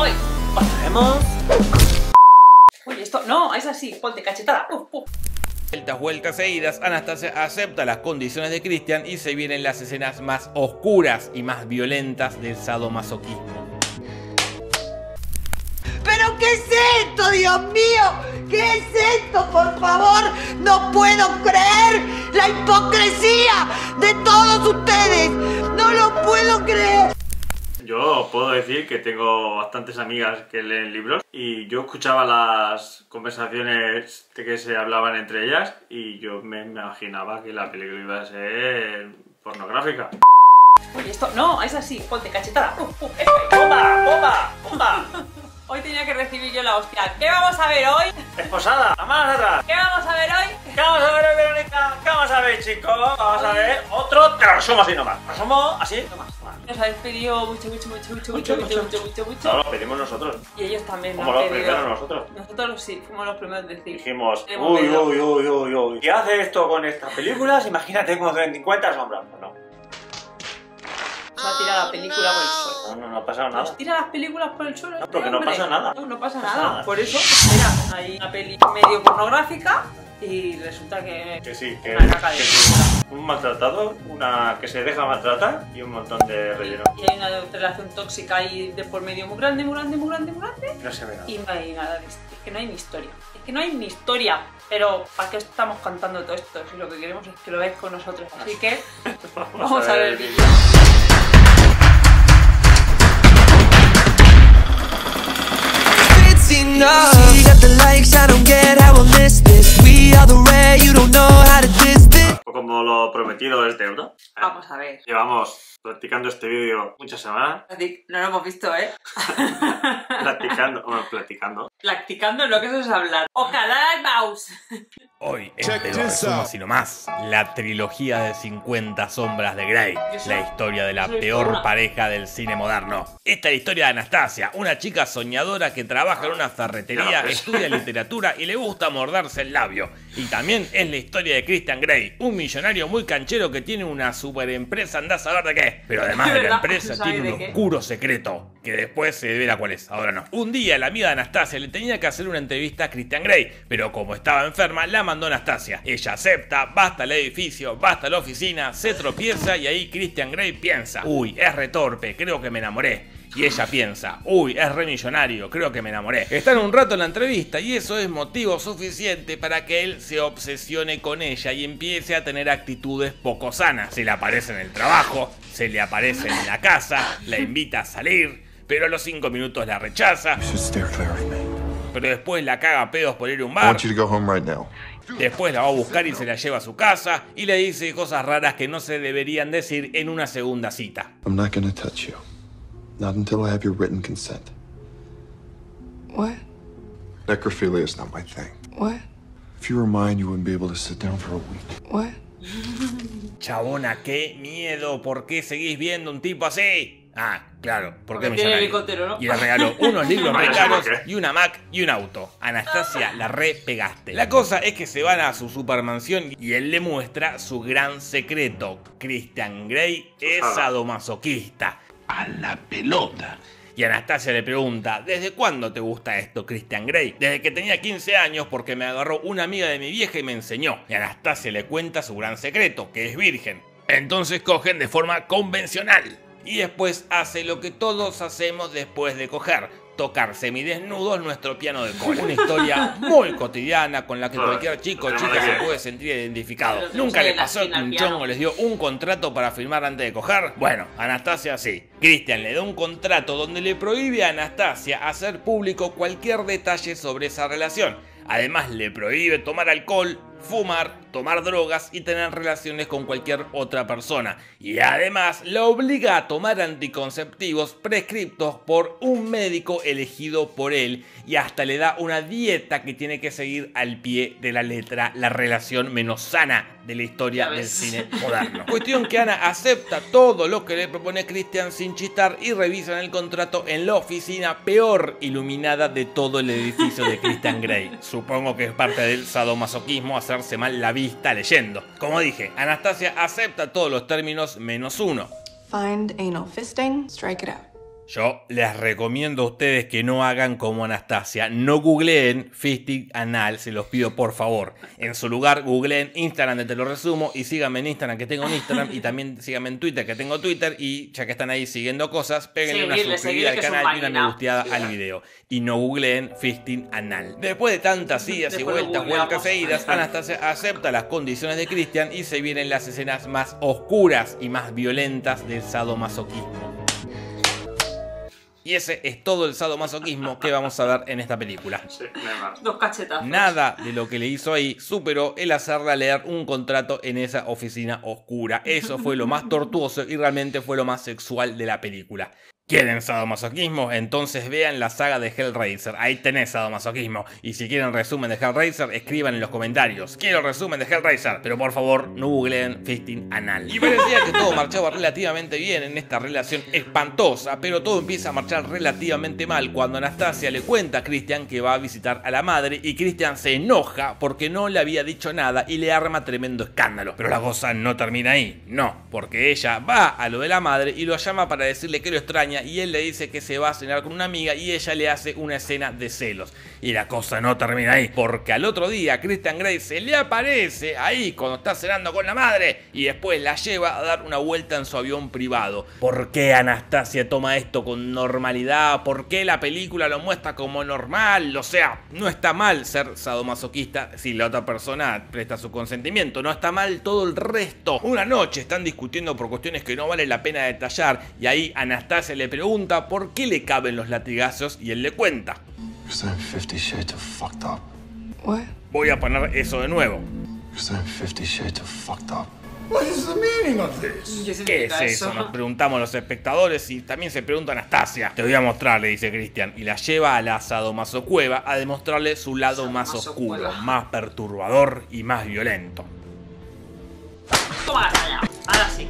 Hoy os traemos... Uy, esto... No, es así, ponte cachetada. Puf. Vueltas, vueltas seguidas, Anastasia acepta las condiciones de Christian y se vienen las escenas más oscuras y más violentas del sadomasoquismo. ¿Pero qué es esto, Dios mío? ¿Qué es esto, por favor? No puedo creer la hipocresía de todos ustedes. No lo puedo creer. Yo puedo decir que tengo bastantes amigas que leen libros y yo escuchaba las conversaciones de que se hablaban entre ellas y yo me imaginaba que la película iba a ser pornográfica. Uy, esto... No, es así, ponte cachetada. Puf, puf. ¡Bomba! ¡Bomba! ¡Bomba! Hoy tenía que recibir yo la hostia. ¿Qué vamos a ver hoy? ¡Esposada! ¡A manos atrás! ¿Qué vamos a ver hoy? ¿Qué vamos a ver hoy, Verónica? ¿Qué vamos a ver, chicos? Vamos a ver otro te lo resumo así nomás. ¿Resumo así? Nomás. Nos habéis pedido mucho, mucho, mucho, mucho, mucho, mucho, mucho, mucho, No, mucho. lo pedimos nosotros. Y ellos también nos Como han los pedido. primeros nosotros. Nosotros sí, fuimos los primeros en decir. Dijimos, Hemos uy, pedido. uy, uy, uy, uy. ¿Qué hace esto con estas películas? Imagínate como 50 sombras. Pues no, va a tirar la película por el suelo. no, no, no ha pasado Nos nada. tira las películas por el suelo. No, porque no hombre. pasa nada. No, no pasa No pasa nada. nada. Por eso, mira, hay una peli medio pornográfica y resulta que. Que sí, que, Una caca de que un maltratado, una que se deja maltratar y un montón de relleno. Y hay una relación tóxica ahí de por medio muy grande, muy grande, muy grande, muy grande. No se ve nada. Y no hay nada de esto. Es que no hay ni historia. Es que no hay ni historia. Pero ¿para qué estamos cantando todo esto? Si lo que queremos es que lo veáis con nosotros. Así que vamos a ver el vídeo. Enough. You got the likes, I don't get how I miss this. We are the rare, you don't know how to diss this. Como lo prometido es deuda. Vamos a ver. Llevamos practicando este vídeo muchas semanas. Así, No lo hemos visto, ¿eh? Practicando, bueno, platicando. Practicando lo que eso es hablar. Ojalá el mouse. Hoy en así nomás, la trilogía de 50 sombras de Grey, la historia de la peor pareja del cine moderno. Esta es la historia de Anastasia, una chica soñadora que trabaja en una ferretería, No, pues. estudia literatura y le gusta morderse el labio. Y también es la historia de Christian Grey, un millonario muy canchero que tiene una super empresa, andá a saber de qué. Pero además de la empresa ¿Sabe tiene un oscuro secreto, que después se devela cuál es, ahora no. Un día la amiga de Anastasia le tenía que hacer una entrevista a Christian Grey, pero como estaba enferma, la mandó Anastasia. Ella acepta, basta el edificio, basta la oficina, se tropieza y ahí Christian Grey piensa, uy, es retorpe, creo que me enamoré. Y ella piensa, uy, es re millonario, creo que me enamoré. Están un rato en la entrevista y eso es motivo suficiente para que él se obsesione con ella y empiece a tener actitudes poco sanas. Se le aparece en el trabajo, se le aparece en la casa, la invita a salir, pero a los 5 minutos la rechaza, pero después la caga a pedos por ir a un bar. Después la va a buscar y se la lleva a su casa y le dice cosas raras que no se deberían decir en una segunda cita. I'm not gonna touch you. Not until I have your written consent. What? Necrophilia is not my thing. What? If you were mine, you wouldn't be able to sit down for a week. What? Chabona, qué miedo, ¿por qué seguís viendo un tipo así? Ah, claro, porque Porque tiene helicóptero, ¿no? Y le regaló unos libros re caros y una Mac y un auto. Anastasia, la re pegaste. La cosa es que se van a su supermansión y él le muestra su gran secreto. Christian Grey es sadomasoquista. A la pelota. Y Anastasia le pregunta, ¿desde cuándo te gusta esto, Christian Grey? Desde que tenía 15 años porque me agarró una amiga de mi vieja y me enseñó. Y Anastasia le cuenta su gran secreto, que es virgen. Entonces cogen de forma convencional. Y después hace lo que todos hacemos después de coger. Tocar semidesnudos nuestro piano de cola. Una historia muy cotidiana con la que cualquier chico o chica se puede sentir identificado. Nunca le en la pasó que un chongo les dio un contrato para firmar antes de coger? Bueno, Anastasia sí. Christian le da un contrato donde le prohíbe a Anastasia hacer público cualquier detalle sobre esa relación. Además le prohíbe tomar alcohol, fumar, tomar drogas y tener relaciones con cualquier otra persona. Y además la obliga a tomar anticonceptivos prescriptos por un médico elegido por él y hasta le da una dieta que tiene que seguir al pie de la letra la relación menos sana de la historia del cine moderno. Cuestión que Ana acepta todo lo que le propone Christian sin chistar y revisan el contrato en la oficina peor iluminada de todo el edificio de Christian Grey. Supongo que es parte del sadomasoquismo hacerse mal la vista leyendo. Como dije, Anastasia acepta todos los términos menos uno. Find anal fisting, strike it out. Yo les recomiendo a ustedes que no hagan como Anastasia. No googleen fisting anal, se los pido por favor. En su lugar, googleen Instagram, de te lo resumo, y síganme en Instagram, que tengo un Instagram, y también síganme en Twitter, que tengo Twitter, y ya que están ahí siguiendo cosas, péguenle una suscribida al canal y una me gusteada al video. Y no googleen fisting anal. Después de tantas idas y vueltas, vueltas seguidas, Anastasia acepta las condiciones de Christian y se vienen las escenas más oscuras y más violentas del sadomasoquismo. Y ese es todo el sadomasoquismo que vamos a ver en esta película. Sí. Dos cachetazos. Nada de lo que le hizo ahí superó el hacerla leer un contrato en esa oficina oscura. Eso fue lo más tortuoso y realmente fue lo más sexual de la película. ¿Quieren sadomasoquismo? Entonces vean la saga de Hellraiser. Ahí tenés sadomasoquismo. Y si quieren resumen de Hellraiser, escriban en los comentarios. Quiero resumen de Hellraiser. Pero por favor, no googleen fisting anal. Y parecía que todo marchaba relativamente bien en esta relación espantosa. Pero todo empieza a marchar relativamente mal cuando Anastasia le cuenta a Christian que va a visitar a la madre. Y Christian se enoja porque no le había dicho nada y le arma tremendo escándalo. Pero la cosa no termina ahí. No, porque ella va a lo de la madre y lo llama para decirle que lo extraña y él le dice que se va a cenar con una amiga y ella le hace una escena de celos. Y la cosa no termina ahí, porque al otro día Christian Grey se le aparece ahí cuando está cenando con la madre y después la lleva a dar una vuelta en su avión privado. ¿Por qué Anastasia toma esto con normalidad? ¿Por qué la película lo muestra como normal? O sea, no está mal ser sadomasoquista si la otra persona presta su consentimiento, no está mal todo el resto. Una noche están discutiendo por cuestiones que no vale la pena detallar y ahí Anastasia le pregunta por qué le caben los latigazos y él le cuenta. Voy a poner eso de nuevo. ¿Qué significa ¿Qué es eso? Nos preguntamos los espectadores y también se pregunta Anastasia. Te voy a mostrar, le dice Cristian, y la lleva a la sadomasocueva a demostrarle su lado más oscuro, más perturbador y más violento. Toma la talla. Ahora sí.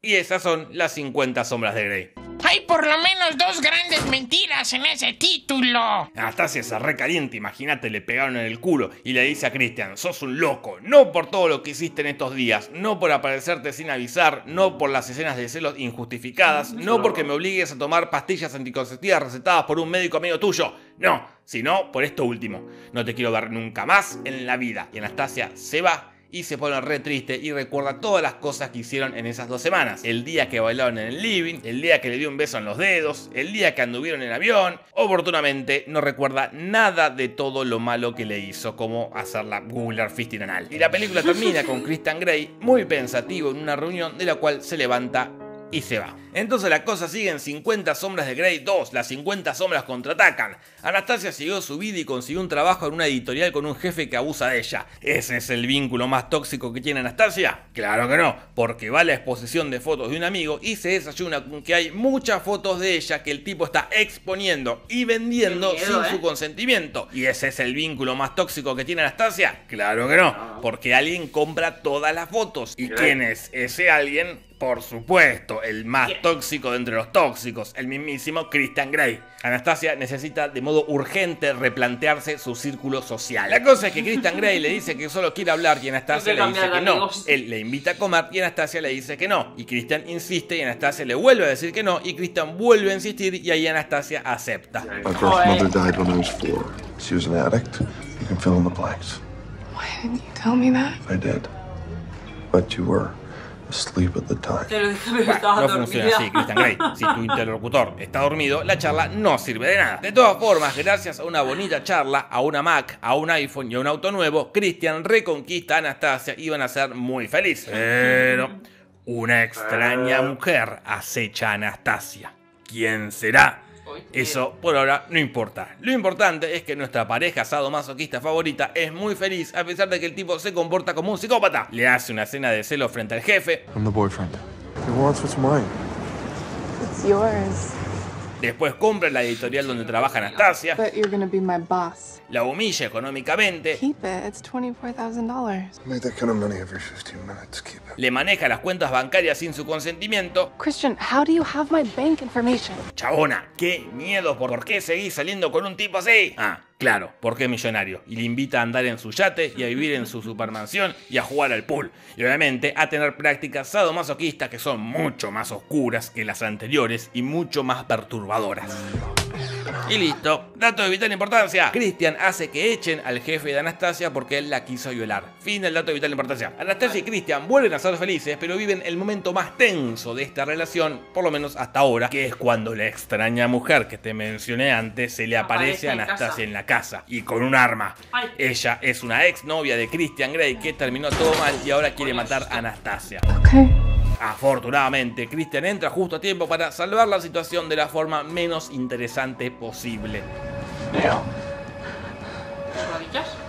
Y esas son las 50 sombras de Grey. Hay por lo menos dos grandes mentiras en ese título. Anastasia se recalienta, imagínate, le pegaron en el culo y le dice a Christian, sos un loco, no por todo lo que hiciste en estos días, no por aparecerte sin avisar, no por las escenas de celos injustificadas, no porque me obligues a tomar pastillas anticonceptivas recetadas por un médico amigo tuyo, no, sino por esto último, no te quiero ver nunca más en la vida. Y Anastasia se va y se pone re triste y recuerda todas las cosas que hicieron en esas dos semanas. El día que bailaron en el living, el día que le dio un beso en los dedos, el día que anduvieron en avión. Oportunamente no recuerda nada de todo lo malo que le hizo, como hacer la Googler Fisting Anal. Y la película termina con Christian Grey muy pensativo en una reunión de la cual se levanta y se va. Entonces la cosa sigue en 50 sombras de Grey 2, las 50 sombras contraatacan. Anastasia siguió su vida y consiguió un trabajo en una editorial con un jefe que abusa de ella. ¿Ese es el vínculo más tóxico que tiene Anastasia? Claro que no, porque va a la exposición de fotos de un amigo y se desayuna con que hay muchas fotos de ella que el tipo está exponiendo y vendiendo miedo, sin ¿eh? su consentimiento. ¿Y ese es el vínculo más tóxico que tiene Anastasia? Claro que no, porque alguien compra todas las fotos. ¿Y quién es ese alguien? Por supuesto, el más tóxico de entre los tóxicos, el mismísimo Christian Grey. Anastasia necesita de modo urgente replantearse su círculo social. La cosa es que Christian Grey le dice que solo quiere hablar y Anastasia le que dice que no. Él le invita a comer y Anastasia le dice que no. Y Christian insiste y Anastasia le vuelve a decir que no. Y Christian vuelve a insistir y ahí Anastasia acepta. My birth Joder. mother died when I was four. She was an addict. You can fill in the blanks. Why didn't you tell me that? I did. But you were asleep at the time. Te lo dije, pero Bueno, estaba no dormida. funciona así, Christian Grey. Si tu interlocutor está dormido, la charla no sirve de nada. De todas formas, gracias a una bonita charla, a una Mac, a un iPhone y a un auto nuevo, Christian reconquista a Anastasia y van a ser muy felices. Pero una extraña mujer acecha a Anastasia. ¿Quién será? Eso por ahora no importa. Lo importante es que nuestra pareja sadomasoquista favorita es muy feliz a pesar de que el tipo se comporta como un psicópata. Le hace una escena de celo frente al jefe, I'm the boyfriend. He wants what's mine. It's yours. Después compra la editorial donde trabaja Anastasia, But you're gonna be my boss. la humilla económicamente, Keep it. It's $24,000. I make that kind of money every 15 minutes. Keep it. le maneja las cuentas bancarias sin su consentimiento. Christian, how do you have my bank information? Chabona, qué miedo, ¿por qué seguís saliendo con un tipo así? Ah, Claro, porque es millonario y le invita a andar en su yate y a vivir en su supermansión y a jugar al pool. Y obviamente a tener prácticas sadomasoquistas que son mucho más oscuras que las anteriores y mucho más perturbadoras. Y listo. Dato de vital importancia. Christian hace que echen al jefe de Anastasia porque él la quiso violar. Fin del dato de vital importancia. Anastasia y Christian vuelven a ser felices, pero viven el momento más tenso de esta relación, por lo menos hasta ahora, que es cuando la extraña mujer que te mencioné antes se le aparece, Aparece a en Anastasia en la casa y con un arma. Ay. Ella es una ex novia de Christian Grey que terminó todo mal y ahora quiere matar a Anastasia. Okay. Afortunadamente, Christian entra justo a tiempo para salvar la situación de la forma menos interesante posible. ¿Rodillas?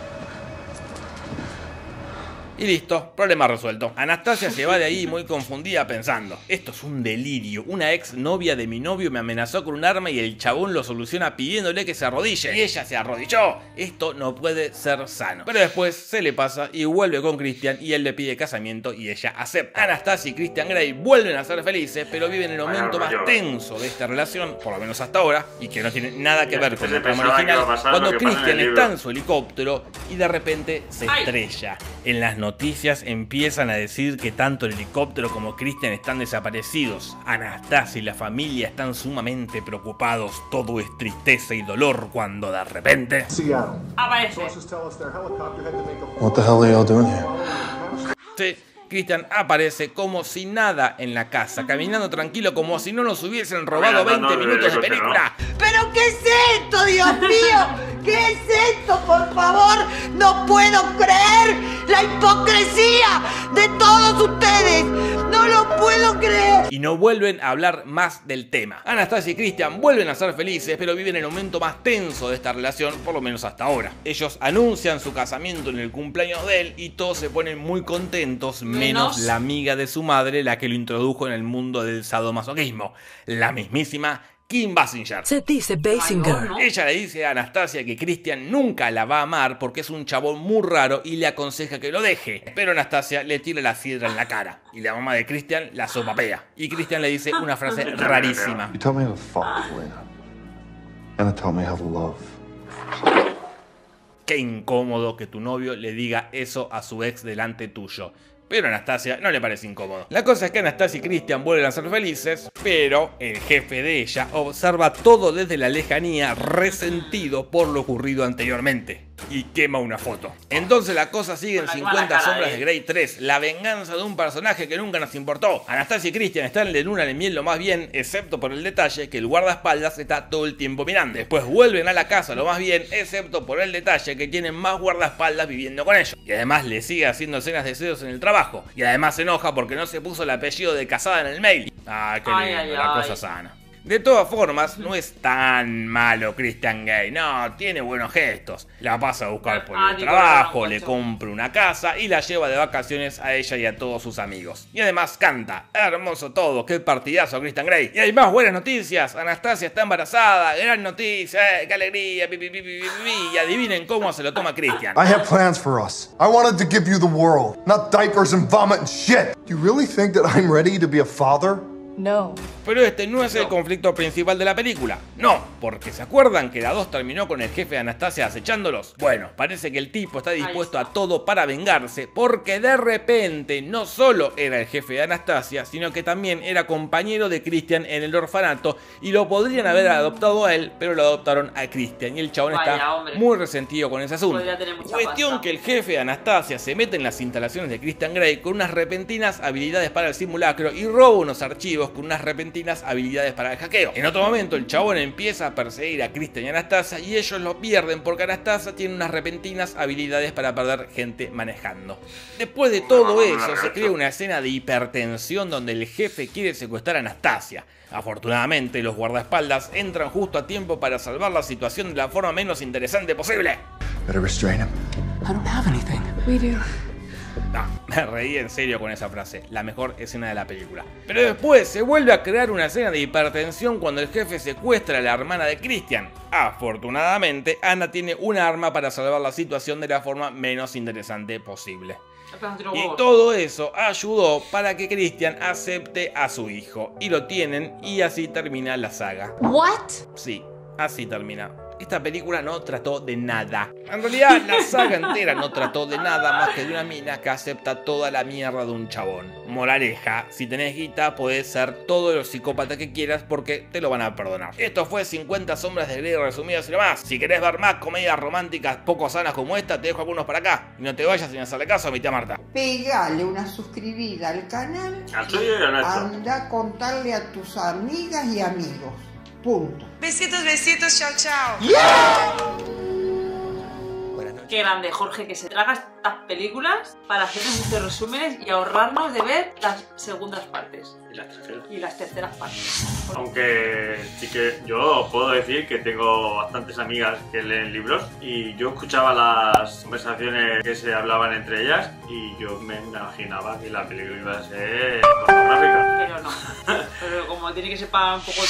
Y listo, problema resuelto. Anastasia se va de ahí muy confundida pensando, esto es un delirio, una ex novia de mi novio me amenazó con un arma y el chabón lo soluciona pidiéndole que se arrodille. Y ella se arrodilló. Esto no puede ser sano. Pero después se le pasa y vuelve con Christian y él le pide casamiento y ella acepta. Anastasia y Christian Grey vuelven a ser felices, pero viven el momento más tenso de esta relación, por lo menos hasta ahora, y que no tiene nada que ver con el trama original, cuando Christian está en su helicóptero y de repente se estrella. En las noticias empiezan a decir que tanto el helicóptero como Christian están desaparecidos. Anastasia y la familia están sumamente preocupados. Todo es tristeza y dolor cuando de repente... Seattle. Aparece. What the hell are y'all doing here? Sí, Christian aparece como si nada en la casa, caminando tranquilo como si no nos hubiesen robado Caminando 20 en el minutos de película. ¿Pero qué es esto, Dios mío? ¿Qué es esto, por favor? No puedo creer la hipocresía de todos ustedes. No lo puedo creer. y no vuelven a hablar más del tema. Anastasia y Christian vuelven a ser felices, pero viven el momento más tenso de esta relación, por lo menos hasta ahora. Ellos anuncian su casamiento en el cumpleaños de él y todos se ponen muy contentos, menos, Menos- la amiga de su madre, la que lo introdujo en el mundo del sadomasoquismo, la mismísima Kim Basinger. Se dice Basinger. Ella le dice a Anastasia que Christian nunca la va a amar porque es un chabón muy raro y le aconseja que lo deje. Pero Anastasia le tira la sidra en la cara y la mamá de Christian la sopapea. Y Christian le dice una frase rarísima. You taught me how to fuck, Elena. And it taught me how to love. Qué incómodo que tu novio le diga eso a su ex delante tuyo. Pero Anastasia no le parece incómodo. La cosa es que Anastasia y Christian vuelven a ser felices, pero el jefe de ella observa todo desde la lejanía, resentido por lo ocurrido anteriormente. Y quema una foto. Entonces la cosa sigue en Con la mala 50 cara sombras de de. Grey 3, la venganza de un personaje que nunca nos importó. Anastasia y Christian están de luna de miel lo más bien, excepto por el detalle que el guardaespaldas está todo el tiempo mirando. Después vuelven a la casa lo más bien, excepto por el detalle que tienen más guardaespaldas viviendo con ellos. Y además le sigue haciendo escenas de deseos en el trabajo. Y además se enoja porque no se puso el apellido de casada en el mail. Ah, qué Ay, lindo, ay, la ay. cosa sana. De todas formas, no es tan malo Christian Gay, no, tiene buenos gestos. La pasa a buscar por Ah, el digo, trabajo, le compra una casa y la lleva de vacaciones a ella y a todos sus amigos. Y además canta, hermoso todo, qué partidazo Christian Grey. Y hay más buenas noticias, Anastasia está embarazada, gran noticia, eh, qué alegría, pi, pi, pi, pi, pi, pi. y adivinen cómo se lo toma Christian. I had plans for us. I wanted to give you the world, not diapers and vomit and shit. You really think that I'm ready to be a father? No. Pero este no es el conflicto principal de la película. No, porque ¿se acuerdan que la 2 terminó con el jefe de Anastasia acechándolos? Bueno, parece que el tipo está dispuesto a todo para vengarse, porque de repente no solo era el jefe de Anastasia, sino que también era compañero de Christian en el orfanato y lo podrían haber adoptado a él, pero lo adoptaron a Christian y el chabón Vaya, está hombre. muy resentido con ese asunto. Cuestión pasta. que el jefe de Anastasia se mete en las instalaciones de Christian Grey con unas repentinas habilidades para el simulacro y roba unos archivos con unas repentinas habilidades para el hackeo. En otro momento el chabón empieza a perseguir a Christian y Anastasia y ellos lo pierden porque Anastasia tiene unas repentinas habilidades para perder gente manejando. Después de todo eso se crea una escena de hipertensión donde el jefe quiere secuestrar a Anastasia. Afortunadamente los guardaespaldas entran justo a tiempo para salvar la situación de la forma menos interesante posible. No, me reí en serio con esa frase, la mejor escena de la película. Pero después se vuelve a crear una escena de hipertensión cuando el jefe secuestra a la hermana de Christian. Afortunadamente, Ana tiene un arma para salvar la situación de la forma menos interesante posible. Y todo eso ayudó para que Christian acepte a su hijo. Y lo tienen y así termina la saga. What? Sí, así termina esta película no trató de nada. En realidad, la saga entera no trató de nada más que de una mina que acepta toda la mierda de un chabón. Moraleja, si tenés guita, podés ser todo el psicópata que quieras porque te lo van a perdonar. Esto fue 50 sombras de Grey resumidas y demás. Si querés ver más comedias románticas poco sanas como esta, te dejo algunos para acá. Y no te vayas sin hacerle caso a mi tía Marta. Pegale una suscribida al canal. Y. Anda a contarle a tus amigas y amigos. Ponto. Besitos, besitos, tchau, tchau. Yeah! Qué grande, Jorge, que se traga estas películas para hacernos estos resúmenes y ahorrarnos de ver las segundas partes Y la tercera. y las terceras partes. Aunque sí que yo puedo decir que tengo bastantes amigas que leen libros y yo escuchaba las conversaciones que se hablaban entre ellas y yo me imaginaba que la película iba a ser pornográfica. Pero no. Pero como tiene que ser para un poco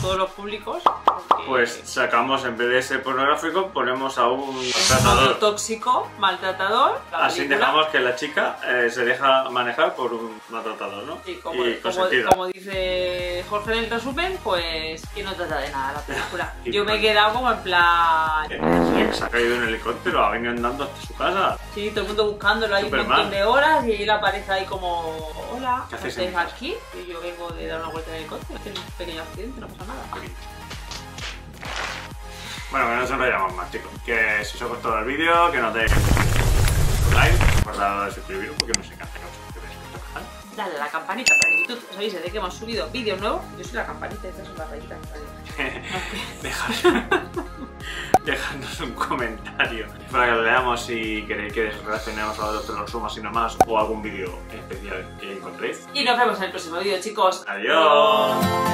todos los públicos, porque Pues sacamos, en vez de ser pornográfico, ponemos a un maltratador. Tóxico, maltratador. Así dejamos que la chica eh, se deja manejar por un maltratador, ¿no? Y como, y como, dice Jorge en el resumen, pues que no trata de nada la película. Yo me he quedado como en plan. Eh, sí, se ha caído en helicóptero, ha venido andando hasta su casa. Sí, todo el mundo buscándolo ahí un montón de horas y él aparece ahí como, hola, ¿Qué aquí? Y yo vengo de dar una vuelta en el coche, hacer un pequeño accidente, no pasa nada. Bueno, que no nos enrollamos más, chicos. Que si os ha gustado el vídeo, que nos deis un like, recordad de suscribiros porque nos encanta que os suscribáis a nuestro canal. Dale a la campanita para que YouTube os avise de que hemos subido vídeos nuevos. Yo soy la campanita, estas son las rayitas. Dejad- Dejadnos un comentario para que lo leamos si queréis que reaccionemos a otros los sumas y no más o algún vídeo especial que encontréis. Y nos vemos en el próximo vídeo, chicos. Adiós.